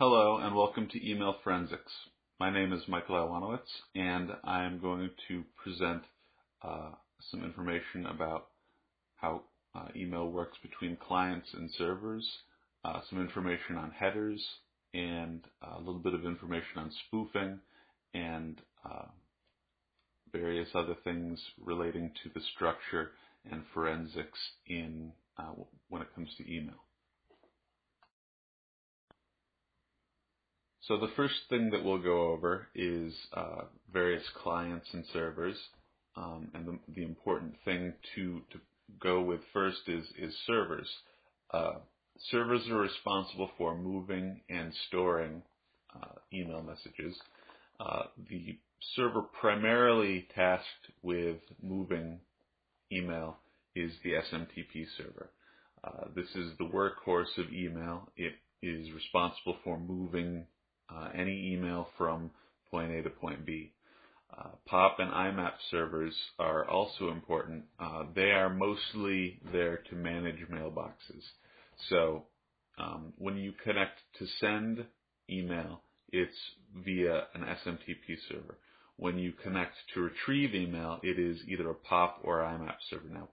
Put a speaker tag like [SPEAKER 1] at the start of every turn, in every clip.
[SPEAKER 1] Hello and welcome to Email Forensics. My name is Michael Iwanowicz and I'm going to present uh, some information about how uh, email works between clients and servers, uh, some information on headers, and a little bit of information on spoofing and uh, various other things relating to the structure and forensics in uh, when it comes to email. So the first thing that we'll go over is uh, various clients and servers. Um, and the, the, important thing to, to go with first is, is servers. Uh, servers are responsible for moving and storing uh, email messages. Uh, the server primarily tasked with moving email is the SMTP server. Uh, this is the workhorse of email. It is responsible for moving uh, any email from point A to point B. Uh, POP and IMAP servers are also important. Uh, they are mostly there to manage mailboxes. So um, when you connect to send email, it's via an SMTP server. When you connect to retrieve email, it is either a POP or IMAP server. Now,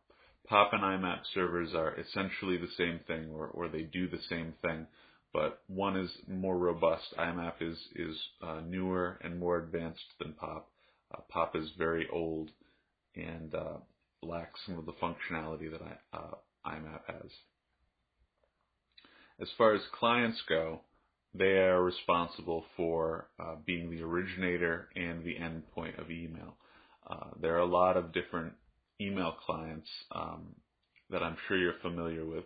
[SPEAKER 1] POP and IMAP servers are essentially the same thing, or, or they do the same thing, but one is more robust. IMAP is is uh, newer and more advanced than POP. Uh, POP is very old and uh, lacks some of the functionality that I, uh, IMAP has. As far as clients go, they are responsible for uh, being the originator and the endpoint of email. Uh, there are a lot of different email clients um, that I'm sure you're familiar with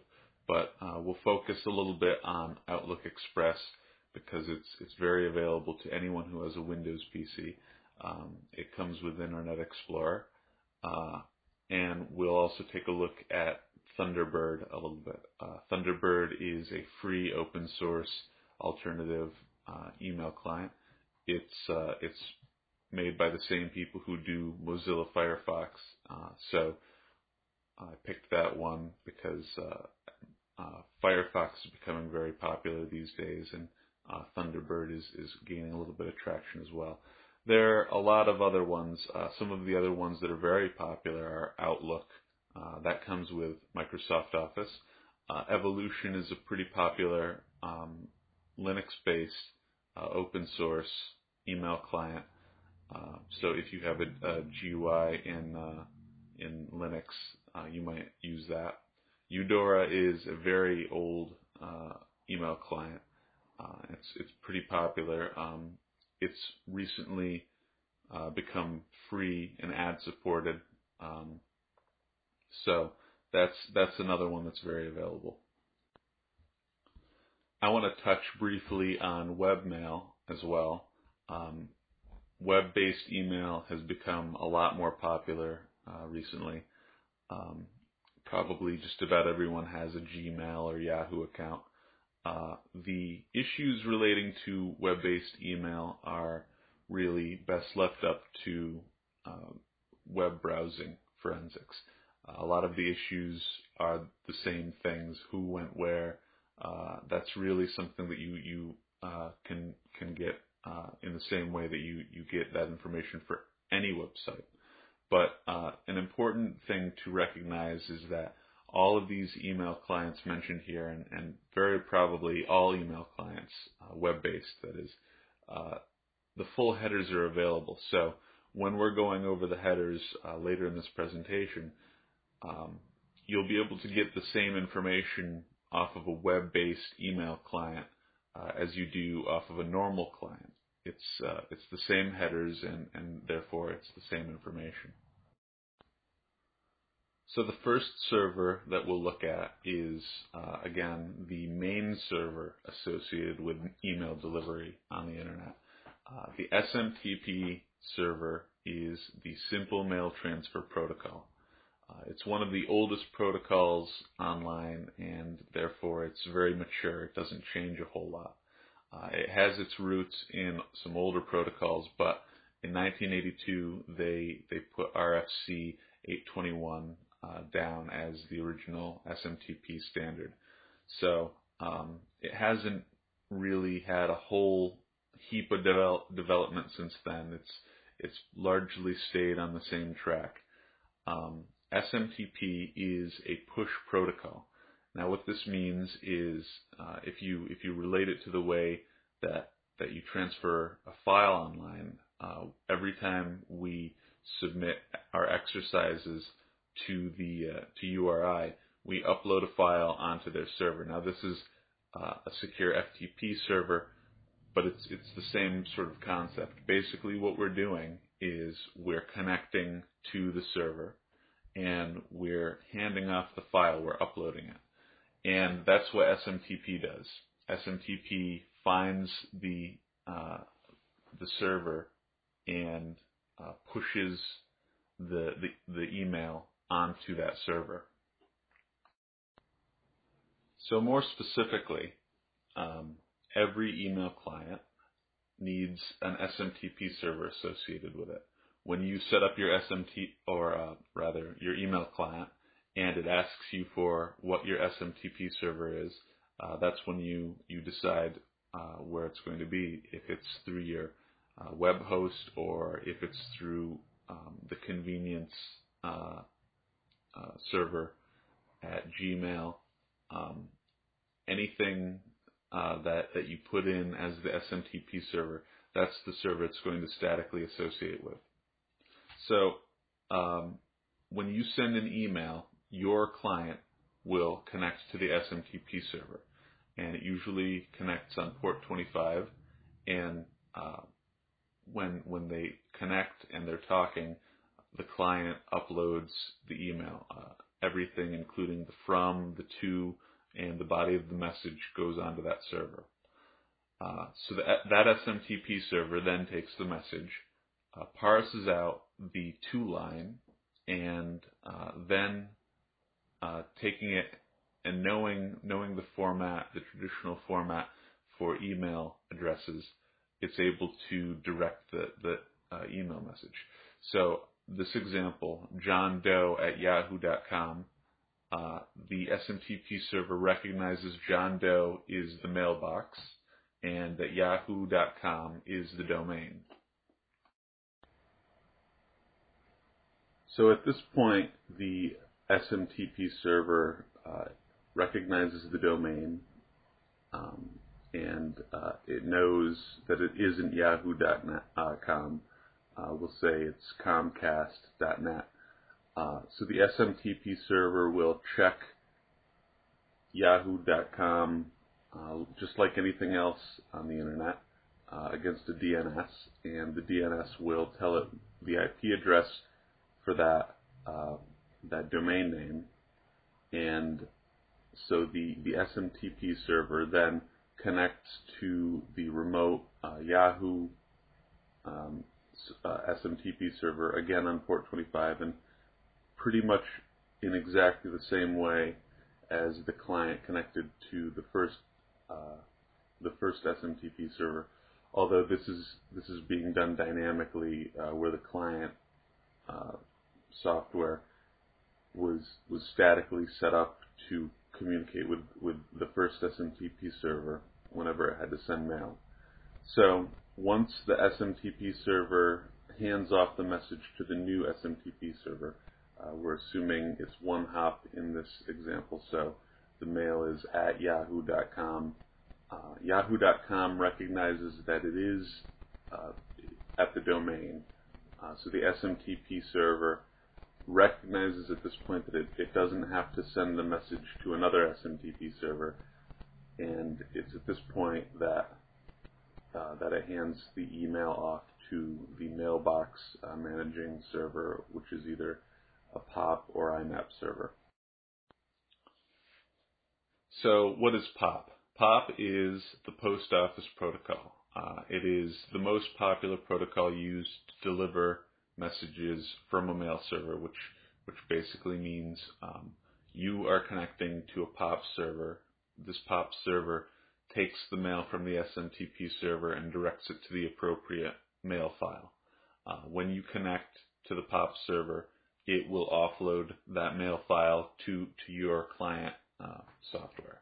[SPEAKER 1] but uh, we'll focus a little bit on Outlook Express because it's it's very available to anyone who has a Windows PC. Um, it comes with Internet Explorer, uh, and we'll also take a look at Thunderbird a little bit. Uh, Thunderbird is a free open source alternative uh, email client. It's uh, it's made by the same people who do Mozilla Firefox, uh, so I picked that one because uh, Firefox is becoming very popular these days, and uh, Thunderbird is, is gaining a little bit of traction as well. There are a lot of other ones. Uh, some of the other ones that are very popular are Outlook. Uh, that comes with Microsoft Office. Uh, Evolution is a pretty popular um, Linux-based uh, open source email client. so if you have a, a GUI in in Linux, you might use that. Eudora is a very old uh, email client. Uh, it's it's pretty popular. Um, it's recently uh, become free and ad supported. Um, so that's that's another one that's very available. I want to touch briefly on webmail as well. Um, web-based email has become a lot more popular uh, recently. Um, probably just about everyone has a Gmail or Yahoo account. Uh, the issues relating to web-based email are really best left up to uh, web browsing forensics. Uh, a lot of the issues are the same things: who went where. Uh, that's really something that you you uh, can can get uh, in the same way that you you get that information for any website. But uh, an important thing to recognize is that all of these email clients mentioned here, and, and very probably all email clients, uh, web-based, that is, uh, the full headers are available. So when we're going over the headers uh, later in this presentation, um, you'll be able to get the same information off of a web-based email client uh, as you do off of a normal client it's uh, it's the same headers and, and therefore it's the same information. So the first server that we'll look at is uh, again the main server associated with email delivery on the internet. Uh, the SMTP server is the Simple Mail Transfer Protocol. Uh, it's one of the oldest protocols online and therefore it's very mature. It doesn't change a whole lot. Uh, it has its roots in some older protocols, but in 1982 they they put RFC 821 uh, down as the original SMTP standard. So um, it hasn't really had a whole heap of develop, development since then. It's it's largely stayed on the same track. Um, SMTP is a push protocol. Now, what this means is uh, if you if you relate it to the way that that you transfer a file online, uh, every time we submit our exercises to the uh, to URI, we upload a file onto their server. Now, this is uh, a secure FTP server, but it's it's the same sort of concept. Basically, what we're doing is we're connecting to the server and we're handing off the file, we're uploading it. And that's what SMTP does. SMTP finds the uh, the server and uh, pushes the, the, the email onto that server. So more specifically, um, every email client needs an SMTP server associated with it. When you set up your SMT, or uh, rather your email client, and it asks you for what your SMTP server is, uh, that's when you, you decide uh, where it's going to be. If it's through your uh, web host or if it's through um, the convenience uh, uh, server at Gmail, um, anything uh, that that you put in as the SMTP server, that's the server it's going to statically associate with. So um, when you send an email, your client will connect to the SMTP server, and it usually connects on port 25. And uh, when when they connect and they're talking, the client uploads the email, uh, everything including the from, the to, and the body of the message goes onto that server. Uh, so that, that SMTP server then takes the message, uh, parses out the to line, and uh, then uh, taking it and knowing knowing the format, the traditional format for email addresses, it's able to direct the the uh, email message. So this example, John Doe at yahoo.com uh, the SMTP server recognizes John Doe is the mailbox and that yahoo.com is the domain. So at this point, the SMTP server uh, recognizes the domain um, and uh, it knows that it isn't yahoo.com. Uh, we'll say it's comcast.net. Uh, so the SMTP server will check yahoo.com uh, just like anything else on the internet uh, against a DNS, and the DNS will tell it the IP address for that uh, that domain name, and so the the SMTP server then connects to the remote uh, Yahoo um, SMTP server again on port 25 and pretty much in exactly the same way as the client connected to the first uh, the first SMTP server. Although this is this is being done dynamically, uh, where the client uh, software was was statically set up to communicate with with the first SMTP server whenever it had to send mail. So once the SMTP server hands off the message to the new SMTP server, uh, we're assuming it's one hop in this example, so the mail is at yahoo.com. Uh, yahoo.com recognizes that it is uh, at the domain. Uh, so the SMTP server recognizes at this point that it, it doesn't have to send the message to another SMTP server, and it's at this point that uh, that it hands the email off to the mailbox uh, managing server, which is either a POP or IMAP server. So what is POP? POP is the post office protocol. Uh, it is the most popular protocol used to deliver messages from a mail server, which which basically means um, you are connecting to a POP server. This POP server takes the mail from the SMTP server and directs it to the appropriate mail file. Uh, when you connect to the POP server, it will offload that mail file to, to your client uh, software.